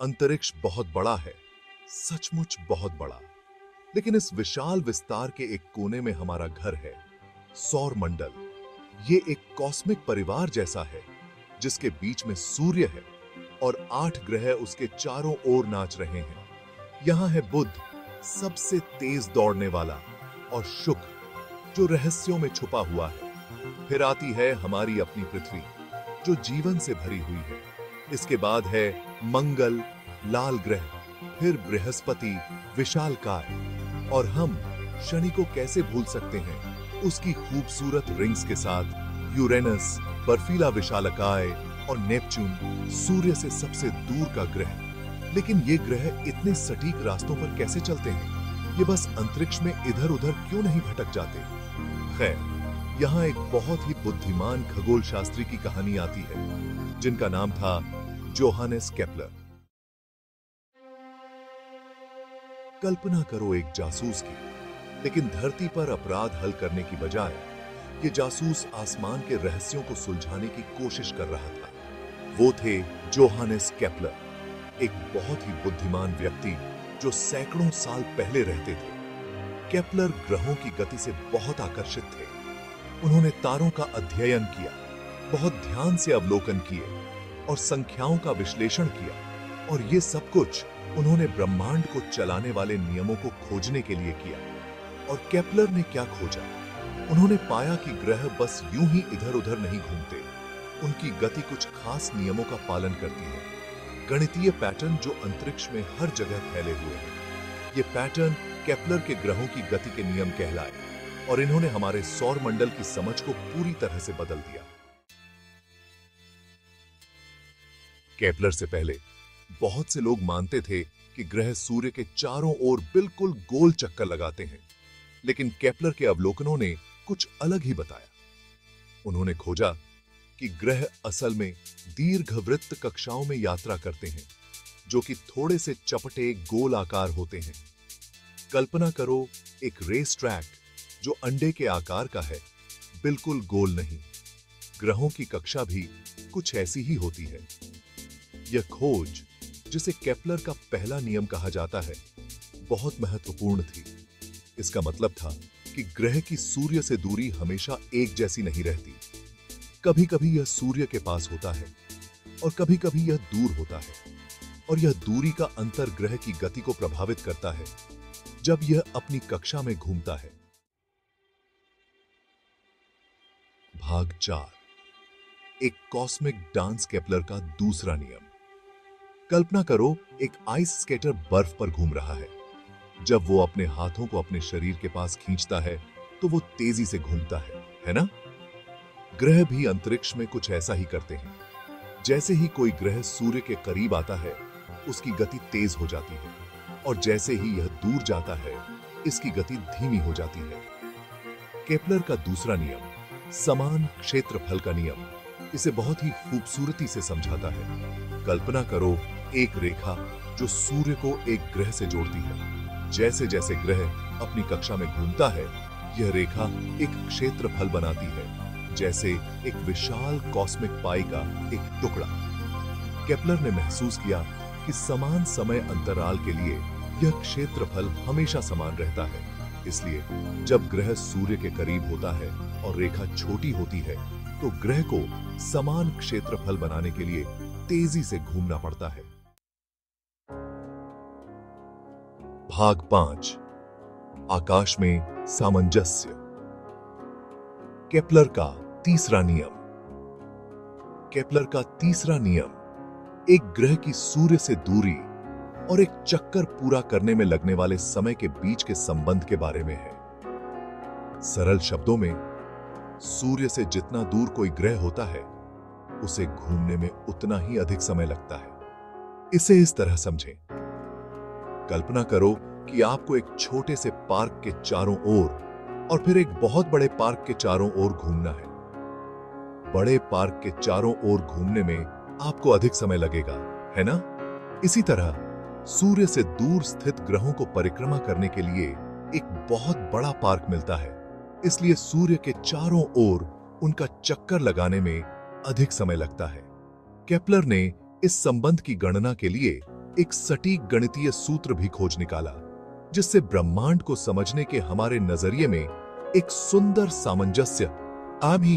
अंतरिक्ष बहुत बड़ा है। सचमुच बहुत बड़ा। लेकिन इस विशाल विस्तार के एक कोने में हमारा घर है, सौर मंडल। ये एक कॉस्मिक परिवार जैसा है, जिसके बीच में सूर्य है और आठ ग्रह उसके चारों ओर नाच रहे हैं। यहाँ है बुद्ध सबसे तेज दौड़ने वाला और शुक्र, जो रहस्यों में छुपा हुआ है। फिर आती है हमारी अपनी पृथ्वी, जो जीवन से भरी हुई है। इसके बाद है मंगल, लाल ग्रह, फिर बृहस्पति, विशाल काय। और हम शनि को कैसे भूल सकते हैं? उसकी खूबसूरत रिंग्स के साथ यूरेनस बर्फीला विशालकाय और नेपच्यून सूर्य से सबसे दूर का ग्रह। लेकिन ये ग्रह इतने सटीक रास्तों पर कैसे चलते हैं? ये बस अंतरिक्ष में इधर उधर क्यों नहीं भटक जाते? खैर, यहाँ एक बहुत ही बुद्धिमान खगोल शास्त्री की कहानी आती है, जिनका नाम था जोहानेस केपलर कल्पना करो एक जासूस की, लेकिन धरती पर अपराध हल करने की बजाय, ये जासूस आसमान के रहस्यों को सुलझाने की कोशिश कर रहा था। वो थे जोहानेस केपलर एक बहुत ही बुद्धिमान व्यक्ति जो सैकड़ों साल पहले रहते थे। केपलर ग्रहों की गति से बहुत आकर्षित थे। उन्होंने तारों का अध्ययन किया, बहुत ध्यान से अवलोकन किए और संख्याओं का विश्लेषण किया। और ये सब कुछ उन्होंने ब्रह्मांड को चलाने वाले नियमों को खोजने के लिए किया। और केपलर ने क्या खोजा? उन्होंने पाया कि ग्रह बस यूँ ही इधर उधर नहीं घूमते। उनकी गति कुछ खास नियमों का पालन करती है। गणितीय पैटर्न जो अंतरिक्ष में हर जगह फैले हुए हैं। ये पैटर्न केपलर के ग्रहों की गति के नियम कहलाए। और इन्होंने हमारे सौर मंडल की समझ को पूरी तरह से बदल दिया। केपलर से पहले। बहुत से लोग मानते थे कि ग्रह सूर्य के चारों ओर बिल्कुल गोल चक्कर लगाते हैं, लेकिन केपलर के अवलोकनों ने कुछ अलग ही बताया। उन्होंने खोजा कि ग्रह असल में दीर्घवृत्त कक्षाओं में यात्रा करते हैं, जो कि थोड़े से चपटे गोल आकार होते हैं। कल्पना करो, एक रेस ट्रैक, जो अंडे के आकार का है, बिल्कुल गोल नहीं। ग्रहों की कक्षा भी कुछ ऐसी ही होती है। यह खोज, जिसे केपलर का पहला नियम कहा जाता है, बहुत महत्वपूर्ण थी। इसका मतलब था कि ग्रह की सूर्य से दूरी हमेशा एक जैसी नहीं रहती। कभी कभी यह सूर्य के पास होता है और कभी कभी यह दूर होता है, और यह दूरी का अंतर ग्रह की गति को प्रभावित करता है, जब यह अपनी कक्षा में घूमता है। भाग चार। एक कॉस्मिक डांस केपलर का दूसरा नियम। कल्पना करो, एक आइस स्केटर बर्फ़ पर घूम रहा है। जब वो अपने हाथों को अपने शरीर के पास खींचता है तो वो तेज़ी से घूमता है है ना? ग्रह भी अंतरिक्ष में कुछ ऐसा ही करते हैं। जैसे ही कोई ग्रह सूर्य के करीब आता है, उसकी गति तेज हो जाती है, और जैसे ही यह दूर जाता है, इसकी गति धीमी हो जाती है। केपलर का दूसरा नियम, समान क्षेत्रफल का नियम, इसे बहुत ही खूबसूरती से समझाता है। कल्पना करो एक रेखा जो सूर्य को एक ग्रह से जोड़ती है। जैसे जैसे ग्रह अपनी कक्षा में घूमता है, यह रेखा एक क्षेत्रफल बनाती है, जैसे एक विशाल कॉस्मिक पाई का एक टुकड़ा। केपलर ने महसूस किया कि समान समय अंतराल के लिए यह क्षेत्रफल हमेशा समान रहता है। इसलिए जब ग्रह सूर्य के करीब होता है और रेखा छोटी होती है तो ग्रह को समान क्षेत्रफल बनाने के लिए तेज़ी से घूमना पड़ता है। भाग पाँच, आकाश में सामंजस्य। केपलर का तीसरा नियम। केपलर का तीसरा नियम, एक ग्रह की सूर्य से दूरी और एक चक्कर पूरा करने में लगने वाले समय के बीच के संबंध के बारे में है। सरल शब्दों में, सूर्य से जितना दूर कोई ग्रह होता है, उसे घूमने में उतना ही अधिक समय लगता है। इसे इस तरह समझें। कल्पना करो कि आपको एक छोटे से पार्क के चारों ओर और फिर एक बहुत बड़े पार्क के चारों ओर घूमना है। बड़े पार्क के चारों ओर घूमने में आपको अधिक समय लगेगा, है ना? इसी तरह, सूर्य से दूर स्थित ग्रहों को परिक्रमा करने के लिए एक बहुत बड़ा पार्क मिलता है। इसलिए सूर्य के चारों ओर उनका चक्कर लगाने में अधिक समय लगता है। केपलर ने इस संबंध की गणना के लिए एक सटीक गणितीय सूत्र भी खोज निकाला, जिससे ब्रह्मांड को समझने के हमारे नज़रिए में एक सुंदर सामंजस्य आम्ही